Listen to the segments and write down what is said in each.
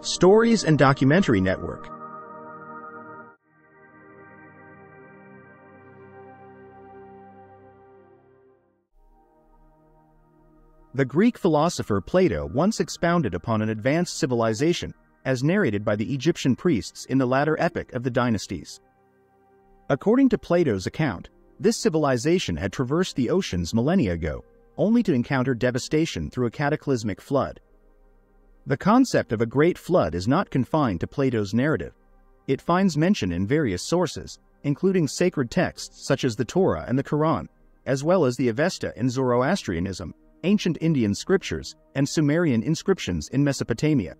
Stories and Documentary Network. The Greek philosopher Plato once expounded upon an advanced civilization, as narrated by the Egyptian priests in the latter epoch of the dynasties. According to Plato's account, this civilization had traversed the oceans millennia ago, only to encounter devastation through a cataclysmic flood. The concept of a great flood is not confined to Plato's narrative. It finds mention in various sources, including sacred texts such as the Torah and the Quran, as well as the Avesta in Zoroastrianism, ancient Indian scriptures, and Sumerian inscriptions in Mesopotamia.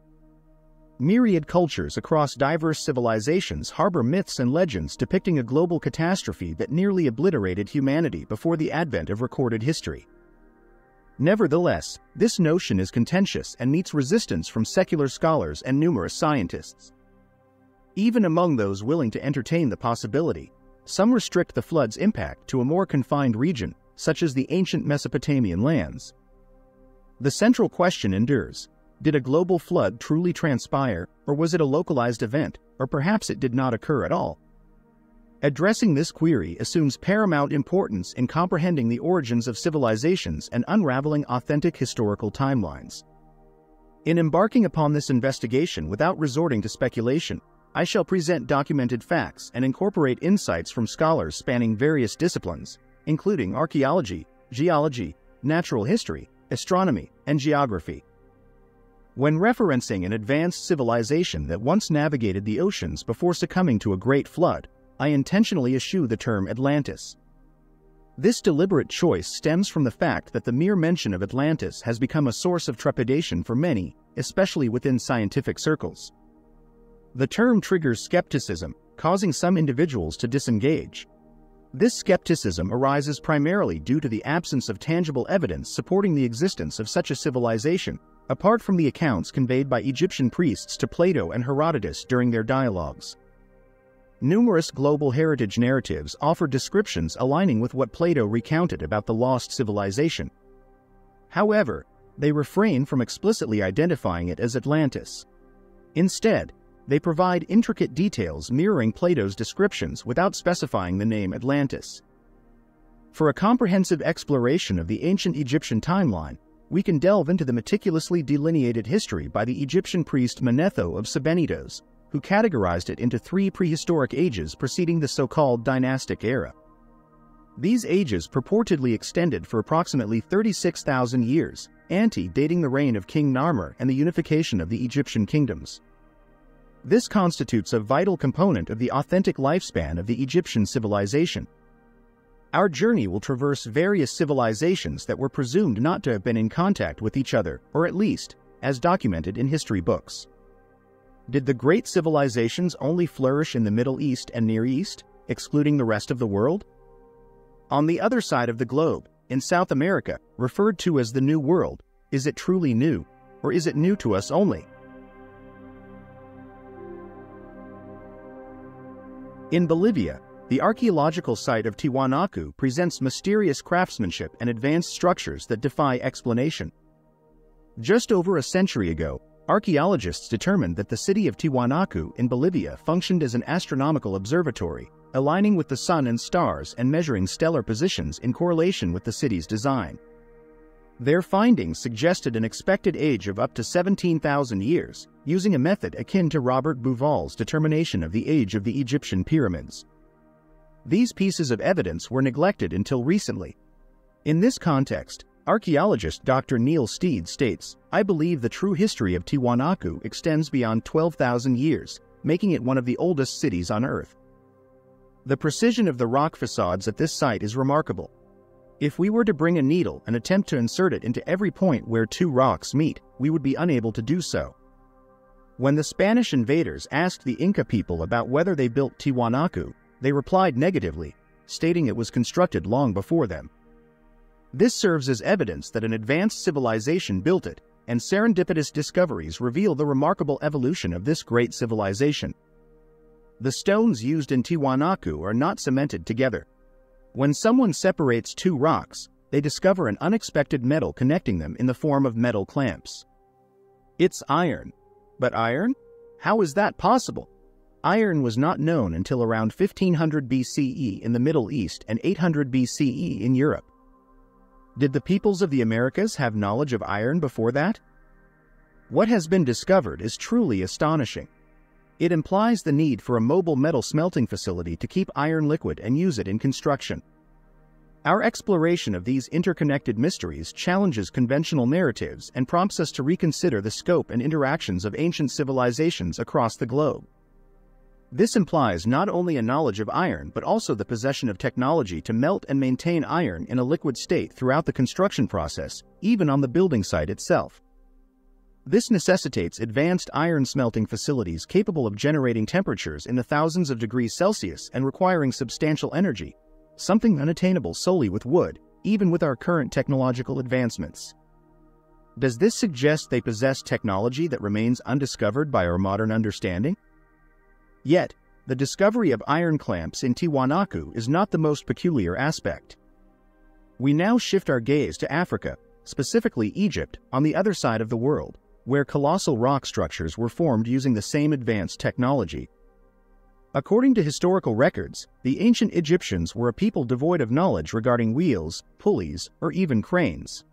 Myriad cultures across diverse civilizations harbor myths and legends depicting a global catastrophe that nearly obliterated humanity before the advent of recorded history. Nevertheless, this notion is contentious and meets resistance from secular scholars and numerous scientists. Even among those willing to entertain the possibility, some restrict the flood's impact to a more confined region, such as the ancient Mesopotamian lands. The central question endures did a global flood truly transpire, or was it a localized event, or perhaps it did not occur at all? Addressing this query assumes paramount importance in comprehending the origins of civilizations and unraveling authentic historical timelines. In embarking upon this investigation without resorting to speculation, I shall present documented facts and incorporate insights from scholars spanning various disciplines, including archaeology, geology, natural history, astronomy, and geography. When referencing an advanced civilization that once navigated the oceans before succumbing to a great flood, I intentionally eschew the term Atlantis. This deliberate choice stems from the fact that the mere mention of Atlantis has become a source of trepidation for many, especially within scientific circles. The term triggers skepticism, causing some individuals to disengage. This skepticism arises primarily due to the absence of tangible evidence supporting the existence of such a civilization, apart from the accounts conveyed by Egyptian priests to Plato and Herodotus during their dialogues. Numerous global heritage narratives offer descriptions aligning with what Plato recounted about the lost civilization. However, they refrain from explicitly identifying it as Atlantis. Instead, they provide intricate details mirroring Plato's descriptions without specifying the name Atlantis. For a comprehensive exploration of the ancient Egyptian timeline, we can delve into the meticulously delineated history by the Egyptian priest Manetho of Sebennytos, who categorized it into three prehistoric ages preceding the so-called dynastic era. These ages purportedly extended for approximately 36,000 years, ante-dating the reign of King Narmer and the unification of the Egyptian kingdoms. This constitutes a vital component of the authentic lifespan of the Egyptian civilization. Our journey will traverse various civilizations that were presumed not to have been in contact with each other, or at least, as documented in history books. Did the great civilizations only flourish in the Middle East and Near East, excluding the rest of the world? On the other side of the globe, in South America, referred to as the New World, is it truly new, or is it new to us only? In Bolivia, the archaeological site of Tiwanaku presents mysterious craftsmanship and advanced structures that defy explanation. Just over a century ago, Archaeologists determined that the city of Tiwanaku in Bolivia functioned as an astronomical observatory, aligning with the sun and stars and measuring stellar positions in correlation with the city's design. Their findings suggested an expected age of up to 17,000 years, using a method akin to Robert Bauval's determination of the age of the Egyptian pyramids. These pieces of evidence were neglected until recently. In this context, Archaeologist Dr. Neil Steede states, I believe the true history of Tiwanaku extends beyond 12,000 years, making it one of the oldest cities on Earth. The precision of the rock facades at this site is remarkable. If we were to bring a needle and attempt to insert it into every point where two rocks meet, we would be unable to do so. When the Spanish invaders asked the Inca people about whether they built Tiwanaku, they replied negatively, stating it was constructed long before them. This serves as evidence that an advanced civilization built it, and serendipitous discoveries reveal the remarkable evolution of this great civilization. The stones used in Tiwanaku are not cemented together. When someone separates two rocks, they discover an unexpected metal connecting them in the form of metal clamps. It's iron. But iron? How is that possible? Iron was not known until around 1500 BCE in the Middle East and 800 BCE in Europe. Did the peoples of the Americas have knowledge of iron before that? What has been discovered is truly astonishing. It implies the need for a mobile metal smelting facility to keep iron liquid and use it in construction. Our exploration of these interconnected mysteries challenges conventional narratives and prompts us to reconsider the scope and interactions of ancient civilizations across the globe. This implies not only a knowledge of iron but also the possession of technology to melt and maintain iron in a liquid state throughout the construction process, even on the building site itself. This necessitates advanced iron smelting facilities capable of generating temperatures in the thousands of degrees Celsius and requiring substantial energy, something unattainable solely with wood, even with our current technological advancements. Does this suggest they possess technology that remains undiscovered by our modern understanding? Yet, the discovery of iron clamps in Tiwanaku is not the most peculiar aspect. We now shift our gaze to Africa, specifically Egypt, on the other side of the world where colossal rock structures were formed using the same advanced technology. According to historical records, the ancient Egyptians were a people devoid of knowledge regarding wheels, pulleys, or even cranes.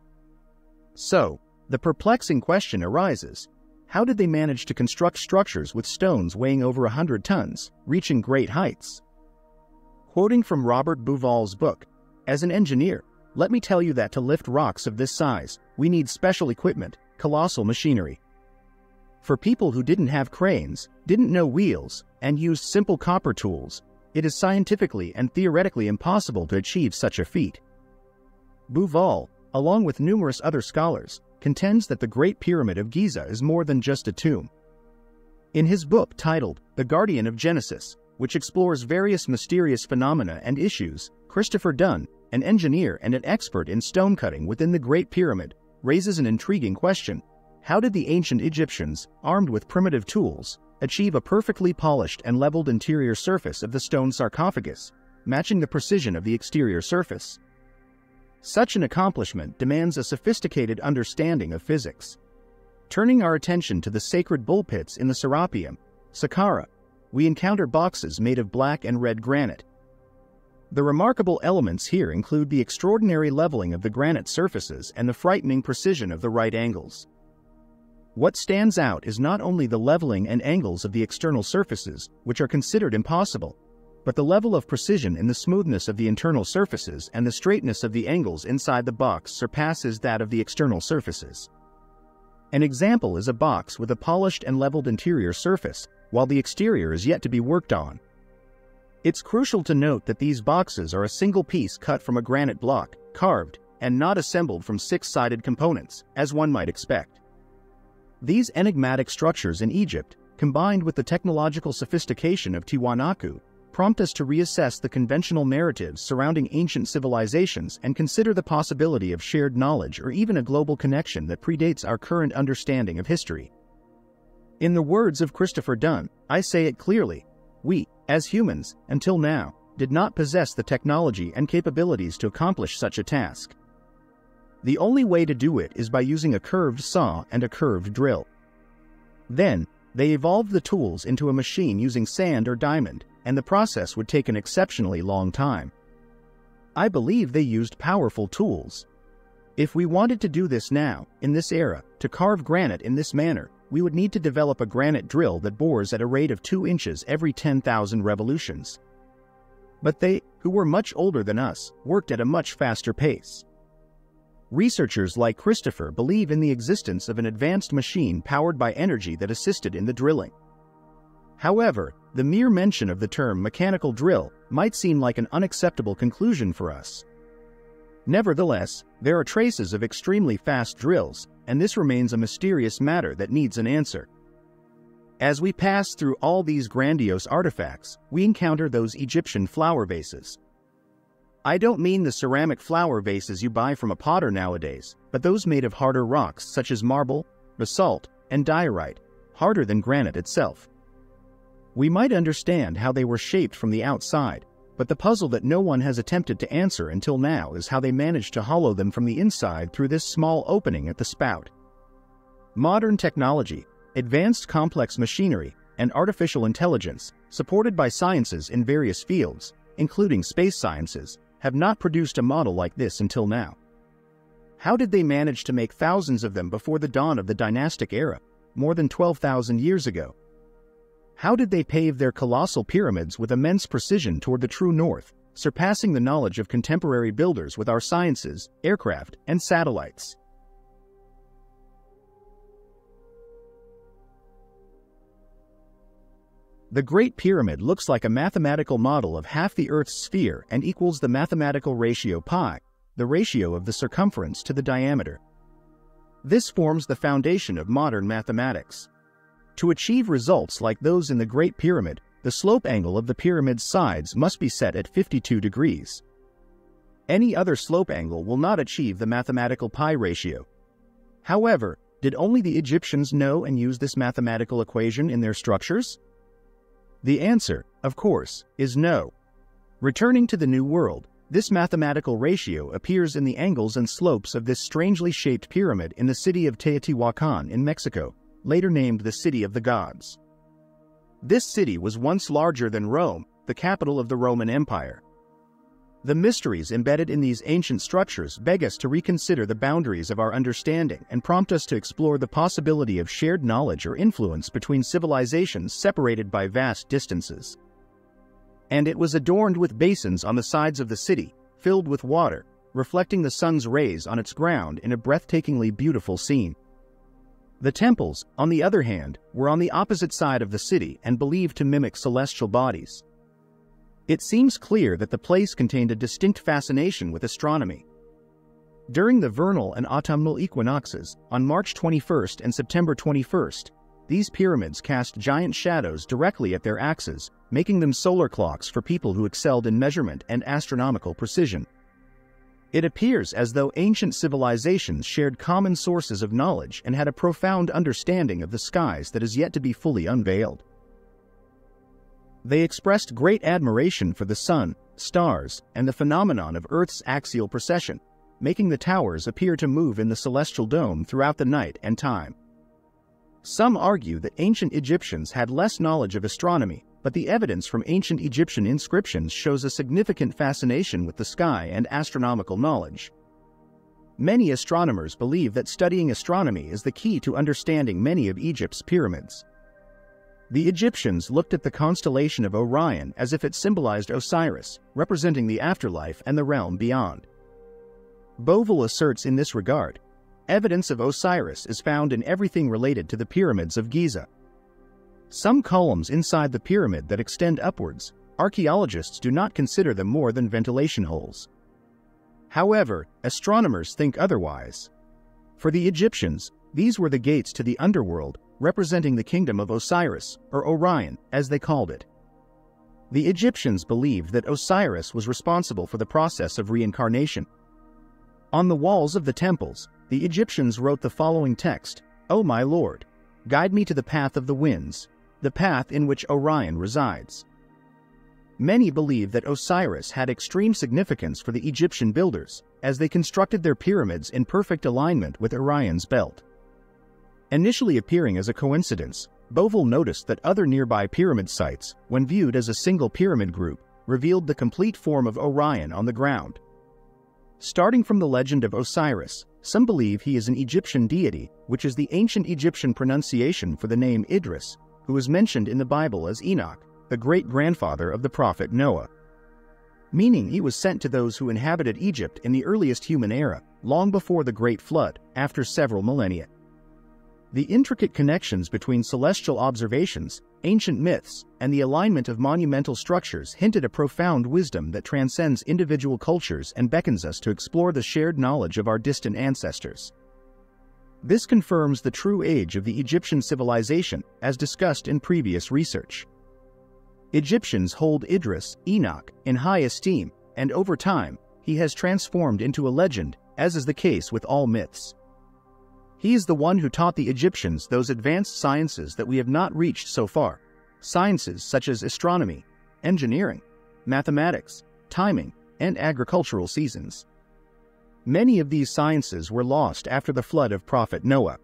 So, the perplexing question arises, how did they manage to construct structures with stones weighing over 100 tons, reaching great heights? Quoting from Robert Bauval's book, As an engineer, let me tell you that to lift rocks of this size, we need special equipment, colossal machinery. For people who didn't have cranes, didn't know wheels, and used simple copper tools, it is scientifically and theoretically impossible to achieve such a feat. Bauval, along with numerous other scholars, contends that the Great Pyramid of Giza is more than just a tomb. In his book titled The Guardian of Genesis, which explores various mysterious phenomena and issues, Christopher Dunn, an engineer and an expert in stone cutting within the Great Pyramid, raises an intriguing question. How did the ancient Egyptians, armed with primitive tools, achieve a perfectly polished and leveled interior surface of the stone sarcophagus, matching the precision of the exterior surface? Such an accomplishment demands a sophisticated understanding of physics. Turning our attention to the sacred bull pits in the Serapeum, Saqqara, we encounter boxes made of black and red granite, the remarkable elements here include the extraordinary leveling of the granite surfaces and the frightening precision of the right angles. What stands out is not only the leveling and angles of the external surfaces, which are considered impossible, but the level of precision in the smoothness of the internal surfaces and the straightness of the angles inside the box surpasses that of the external surfaces. An example is a box with a polished and leveled interior surface, while the exterior is yet to be worked on, it's crucial to note that these boxes are a single piece cut from a granite block, carved, and not assembled from six-sided components, as one might expect. These enigmatic structures in Egypt, combined with the technological sophistication of Tiwanaku, prompt us to reassess the conventional narratives surrounding ancient civilizations and consider the possibility of shared knowledge or even a global connection that predates our current understanding of history. In the words of Christopher Dunn, I say it clearly, we, as humans, until now, did not possess the technology and capabilities to accomplish such a task. The only way to do it is by using a curved saw and a curved drill. Then, they evolved the tools into a machine using sand or diamond, and the process would take an exceptionally long time. I believe they used powerful tools. If we wanted to do this now, in this era, to carve granite in this manner, we would need to develop a granite drill that bores at a rate of 2 inches every 10,000 revolutions. But they, who were much older than us, worked at a much faster pace. Researchers like Christopher believe in the existence of an advanced machine powered by energy that assisted in the drilling. However, the mere mention of the term mechanical drill might seem like an unacceptable conclusion for us. Nevertheless, there are traces of extremely fast drills, and this remains a mysterious matter that needs an answer. As we pass through all these grandiose artifacts, we encounter those Egyptian flower vases. I don't mean the ceramic flower vases you buy from a potter nowadays, but those made of harder rocks such as marble, basalt, and diorite, harder than granite itself. We might understand how they were shaped from the outside, but the puzzle that no one has attempted to answer until now is how they managed to hollow them from the inside through this small opening at the spout. Modern technology, advanced complex machinery, and artificial intelligence, supported by sciences in various fields, including space sciences, have not produced a model like this until now. How did they manage to make thousands of them before the dawn of the dynastic era, more than 12,000 years ago? How did they pave their colossal pyramids with immense precision toward the true north, surpassing the knowledge of contemporary builders with our sciences, aircraft, and satellites? The Great Pyramid looks like a mathematical model of half the Earth's sphere and equals the mathematical ratio pi, the ratio of the circumference to the diameter. This forms the foundation of modern mathematics. To achieve results like those in the Great Pyramid, the slope angle of the pyramid's sides must be set at 52 degrees. Any other slope angle will not achieve the mathematical pi ratio. However, did only the Egyptians know and use this mathematical equation in their structures? The answer, of course, is no. Returning to the New World, this mathematical ratio appears in the angles and slopes of this strangely shaped pyramid in the city of Teotihuacan in Mexico, later named the City of the Gods. This city was once larger than Rome, the capital of the Roman Empire. The mysteries embedded in these ancient structures beg us to reconsider the boundaries of our understanding and prompt us to explore the possibility of shared knowledge or influence between civilizations separated by vast distances and it was adorned with basins on the sides of the city, filled with water, reflecting the sun's rays on its ground in a breathtakingly beautiful scene. The temples, on the other hand, were on the opposite side of the city and believed to mimic celestial bodies. It seems clear that the place contained a distinct fascination with astronomy. During the vernal and autumnal equinoxes, on March 21st and September 21st, these pyramids cast giant shadows directly at their axes, making them solar clocks for people who excelled in measurement and astronomical precision. It appears as though ancient civilizations shared common sources of knowledge and had a profound understanding of the skies that is yet to be fully unveiled. They expressed great admiration for the sun, stars, and the phenomenon of Earth's axial precession, making the towers appear to move in the celestial dome throughout the night and time. Some argue that ancient Egyptians had less knowledge of astronomy, but the evidence from ancient Egyptian inscriptions shows a significant fascination with the sky and astronomical knowledge. Many astronomers believe that studying astronomy is the key to understanding many of Egypt's pyramids. The Egyptians looked at the constellation of Orion as if it symbolized Osiris, representing the afterlife and the realm beyond. Bauval asserts in this regard Evidence of Osiris is found in everything related to the pyramids of Giza. Some columns inside the pyramid that extend upwards, archaeologists do not consider them more than ventilation holes. However, astronomers think otherwise. For the Egyptians, these were the gates to the underworld, representing the kingdom of Osiris, or Orion, as they called it. The Egyptians believed that Osiris was responsible for the process of reincarnation. On the walls of the temples, the Egyptians wrote the following text, O my Lord, guide me to the path of the winds, the path in which Orion resides. Many believe that Osiris had extreme significance for the Egyptian builders, as they constructed their pyramids in perfect alignment with Orion's belt. Initially appearing as a coincidence, Bauval noticed that other nearby pyramid sites, when viewed as a single pyramid group, revealed the complete form of Orion on the ground. Starting from the legend of Osiris, some believe he is an Egyptian deity, which is the ancient Egyptian pronunciation for the name Idris, who is mentioned in the Bible as Enoch, the great-grandfather of the prophet Noah. Meaning he was sent to those who inhabited Egypt in the earliest human era, long before the Great Flood, after several millennia. The intricate connections between celestial observations, ancient myths, and the alignment of monumental structures hinted a profound wisdom that transcends individual cultures and beckons us to explore the shared knowledge of our distant ancestors. This confirms the true age of the Egyptian civilization as discussed in previous research. Egyptians hold Idris, Enoch, in high esteem, and over time, he has transformed into a legend, as is the case with all myths. He is the one who taught the Egyptians those advanced sciences that we have not reached so far, sciences such as astronomy, engineering, mathematics, timing, and agricultural seasons. Many of these sciences were lost after the flood of Prophet Noah.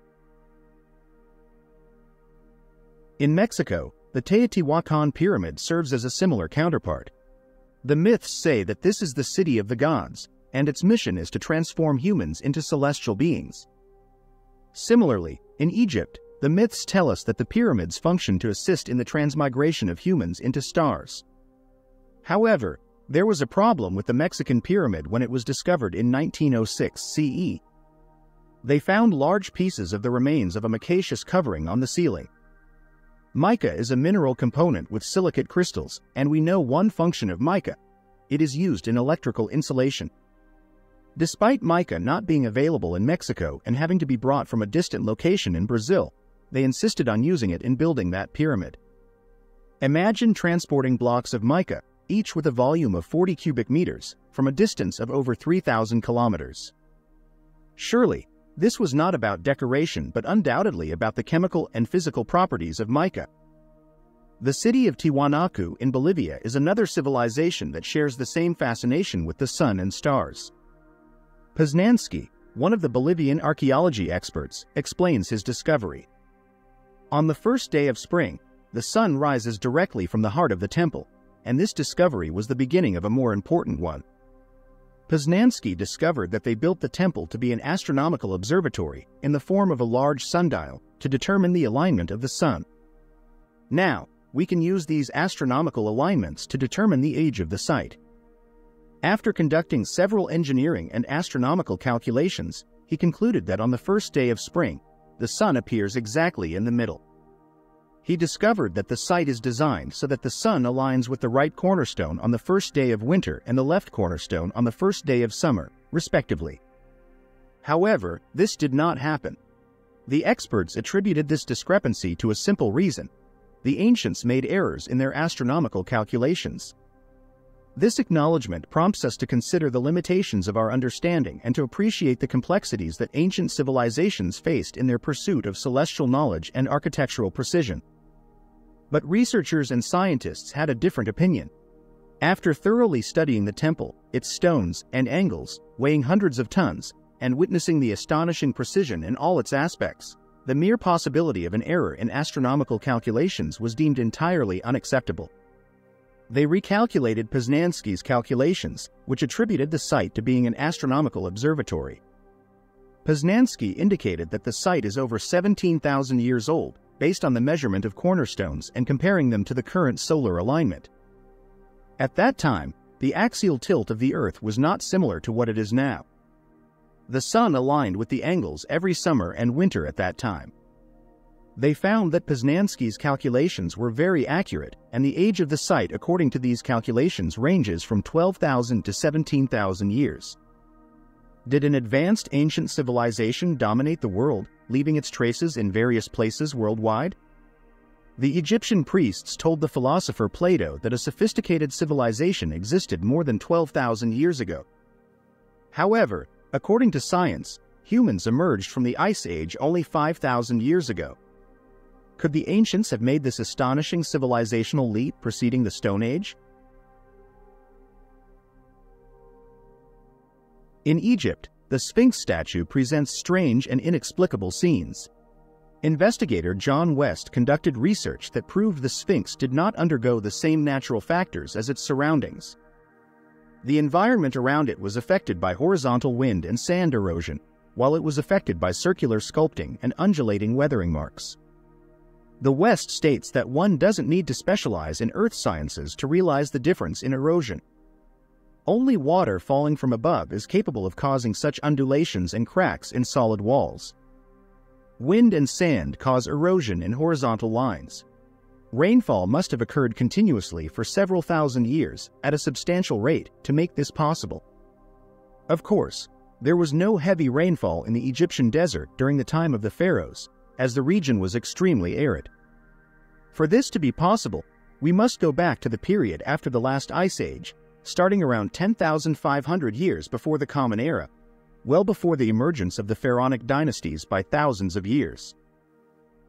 In Mexico, the Teotihuacan Pyramid serves as a similar counterpart. The myths say that this is the city of the gods, and its mission is to transform humans into celestial beings. Similarly, in Egypt, the myths tell us that the pyramids function to assist in the transmigration of humans into stars. However, there was a problem with the Mexican pyramid when it was discovered in 1906 CE. They found large pieces of the remains of a micaceous covering on the ceiling. Mica is a mineral component with silicate crystals, and we know one function of mica. It is used in electrical insulation. Despite mica not being available in Mexico and having to be brought from a distant location in Brazil, they insisted on using it in building that pyramid. Imagine transporting blocks of mica, each with a volume of 40 cubic meters, from a distance of over 3,000 kilometers. Surely, this was not about decoration but undoubtedly about the chemical and physical properties of mica. The city of Tiwanaku in Bolivia is another civilization that shares the same fascination with the sun and stars. Poznański, one of the Bolivian archaeology experts, explains his discovery. On the first day of spring, the sun rises directly from the heart of the temple, and this discovery was the beginning of a more important one. Poznański discovered that they built the temple to be an astronomical observatory in the form of a large sundial to determine the alignment of the sun. Now, we can use these astronomical alignments to determine the age of the site. After conducting several engineering and astronomical calculations, he concluded that on the first day of spring, the sun appears exactly in the middle. He discovered that the site is designed so that the sun aligns with the right cornerstone on the first day of winter and the left cornerstone on the first day of summer, respectively. However, this did not happen. The experts attributed this discrepancy to a simple reason. The ancients made errors in their astronomical calculations. This acknowledgement prompts us to consider the limitations of our understanding and to appreciate the complexities that ancient civilizations faced in their pursuit of celestial knowledge and architectural precision. But researchers and scientists had a different opinion. After thoroughly studying the temple, its stones and angles, weighing hundreds of tons, and witnessing the astonishing precision in all its aspects, the mere possibility of an error in astronomical calculations was deemed entirely unacceptable. They recalculated Poznański's calculations, which attributed the site to being an astronomical observatory. Poznański indicated that the site is over 17,000 years old, based on the measurement of cornerstones and comparing them to the current solar alignment. At that time, the axial tilt of the Earth was not similar to what it is now. The Sun aligned with the angles every summer and winter at that time. They found that Poznański's calculations were very accurate, and the age of the site according to these calculations ranges from 12,000 to 17,000 years. Did an advanced ancient civilization dominate the world, leaving its traces in various places worldwide? The Egyptian priests told the philosopher Plato that a sophisticated civilization existed more than 12,000 years ago. However, according to science, humans emerged from the Ice Age only 5,000 years ago. Could the ancients have made this astonishing civilizational leap preceding the Stone Age? In Egypt, the Sphinx statue presents strange and inexplicable scenes. Investigator John West conducted research that proved the Sphinx did not undergo the same natural factors as its surroundings. The environment around it was affected by horizontal wind and sand erosion, while it was affected by circular sculpting and undulating weathering marks. The West states that one doesn't need to specialize in earth sciences to realize the difference in erosion. Only water falling from above is capable of causing such undulations and cracks in solid walls. Wind and sand cause erosion in horizontal lines. Rainfall must have occurred continuously for several thousand years at a substantial rate to make this possible. Of course, there was no heavy rainfall in the Egyptian desert during the time of the pharaohs, as the region was extremely arid. For this to be possible, we must go back to the period after the last ice age, starting around 10,500 years before the Common Era, well before the emergence of the pharaonic dynasties by thousands of years.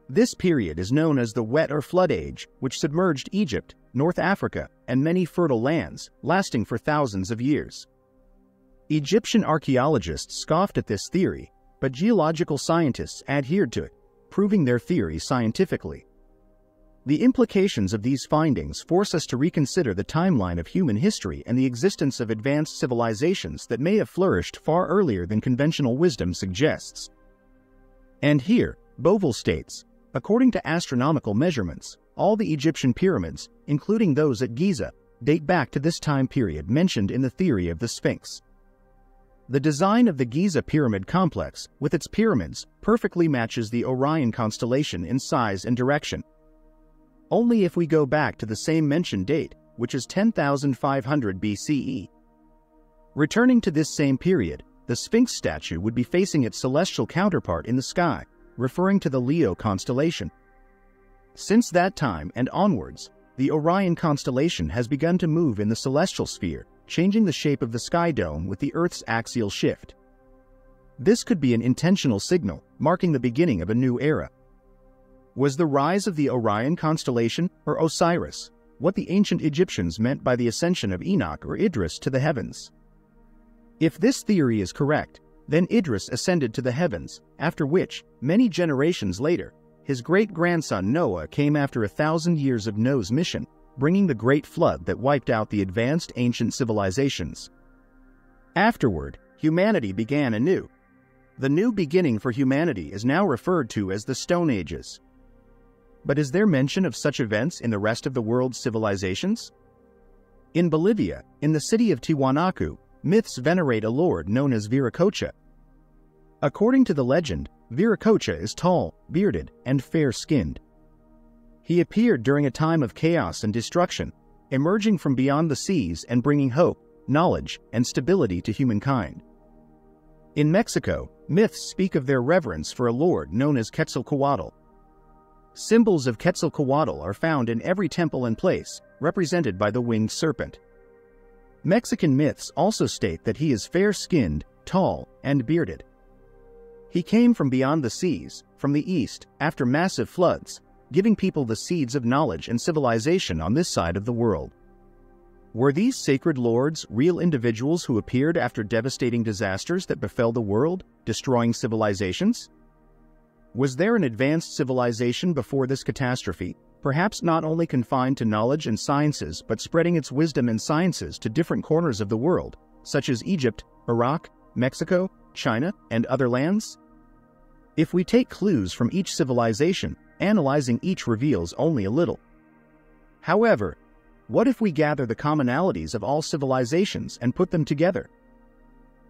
This period is known as the Wet or Flood Age, which submerged Egypt, North Africa, and many fertile lands, lasting for thousands of years. Egyptian archaeologists scoffed at this theory, but geological scientists adhered to it, proving their theory scientifically. The implications of these findings force us to reconsider the timeline of human history and the existence of advanced civilizations that may have flourished far earlier than conventional wisdom suggests. And here, Bauval states, according to astronomical measurements, all the Egyptian pyramids, including those at Giza, date back to this time period mentioned in the theory of the Sphinx. The design of the Giza pyramid complex, with its pyramids, perfectly matches the Orion constellation in size and direction. Only if we go back to the same mentioned date, which is 10,500 BCE. Returning to this same period, the Sphinx statue would be facing its celestial counterpart in the sky, referring to the Leo constellation. Since that time and onwards, the Orion constellation has begun to move in the celestial sphere, changing the shape of the sky dome with the Earth's axial shift. This could be an intentional signal, marking the beginning of a new era. Was the rise of the Orion constellation, or Osiris, what the ancient Egyptians meant by the ascension of Enoch or Idris to the heavens? If this theory is correct, then Idris ascended to the heavens, after which, many generations later, his great-grandson Noah came after a thousand years of Noah's mission, bringing the Great Flood that wiped out the advanced ancient civilizations. Afterward, humanity began anew. The new beginning for humanity is now referred to as the Stone Ages. But is there mention of such events in the rest of the world's civilizations? In Bolivia, in the city of Tiwanaku, myths venerate a lord known as Viracocha. According to the legend, Viracocha is tall, bearded, and fair-skinned. He appeared during a time of chaos and destruction, emerging from beyond the seas and bringing hope, knowledge, and stability to humankind. In Mexico, myths speak of their reverence for a lord known as Quetzalcoatl. Symbols of Quetzalcoatl are found in every temple and place, represented by the winged serpent. Mexican myths also state that he is fair-skinned, tall, and bearded. He came from beyond the seas, from the east, after massive floods, giving people the seeds of knowledge and civilization on this side of the world. Were these sacred lords real individuals who appeared after devastating disasters that befell the world, destroying civilizations? Was there an advanced civilization before this catastrophe, perhaps not only confined to knowledge and sciences but spreading its wisdom and sciences to different corners of the world, such as Egypt, Iraq, Mexico, China, and other lands? If we take clues from each civilization, analyzing each reveals only a little. However, what if we gather the commonalities of all civilizations and put them together?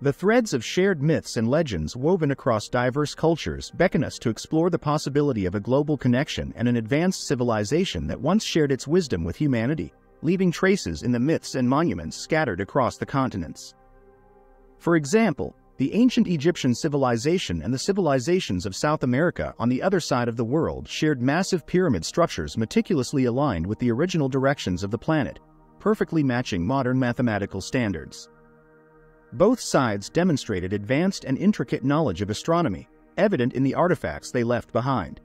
The threads of shared myths and legends woven across diverse cultures beckon us to explore the possibility of a global connection and an advanced civilization that once shared its wisdom with humanity, leaving traces in the myths and monuments scattered across the continents. For example, the ancient Egyptian civilization and the civilizations of South America on the other side of the world shared massive pyramid structures meticulously aligned with the original directions of the planet, perfectly matching modern mathematical standards. Both sides demonstrated advanced and intricate knowledge of astronomy, evident in the artifacts they left behind.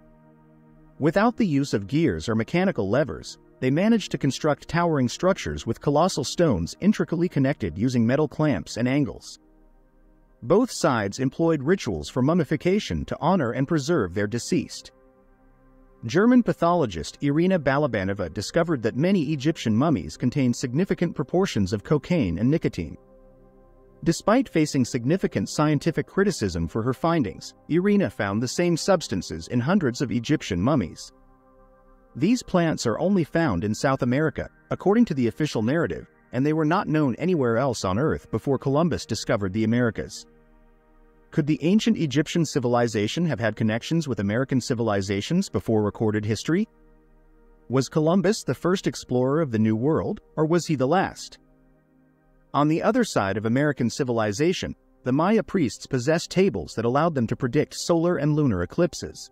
Without the use of gears or mechanical levers, they managed to construct towering structures with colossal stones intricately connected using metal clamps and angles. Both sides employed rituals for mummification to honor and preserve their deceased. German pathologist Irina Balabanova discovered that many Egyptian mummies contained significant proportions of cocaine and nicotine. Despite facing significant scientific criticism for her findings, Irina found the same substances in hundreds of Egyptian mummies. These plants are only found in South America, according to the official narrative, and they were not known anywhere else on Earth before Columbus discovered the Americas. Could the ancient Egyptian civilization have had connections with American civilizations before recorded history? Was Columbus the first explorer of the New World, or was he the last? On the other side of American civilization, the Maya priests possessed tables that allowed them to predict solar and lunar eclipses.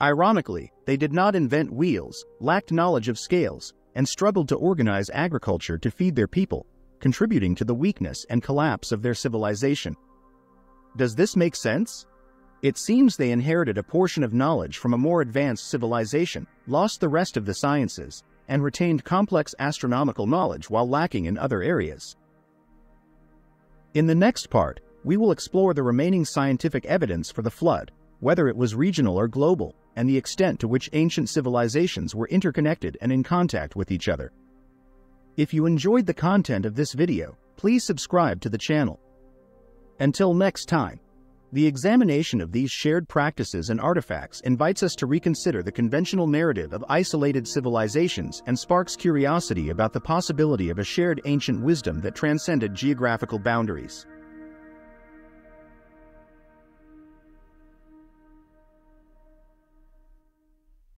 Ironically, they did not invent wheels, lacked knowledge of scales, and struggled to organize agriculture to feed their people, contributing to the weakness and collapse of their civilization. Does this make sense? It seems they inherited a portion of knowledge from a more advanced civilization, lost the rest of the sciences, and retained complex astronomical knowledge while lacking in other areas. In the next part, we will explore the remaining scientific evidence for the flood, whether it was regional or global, and the extent to which ancient civilizations were interconnected and in contact with each other. If you enjoyed the content of this video, please subscribe to the channel. Until next time, the examination of these shared practices and artifacts invites us to reconsider the conventional narrative of isolated civilizations and sparks curiosity about the possibility of a shared ancient wisdom that transcended geographical boundaries.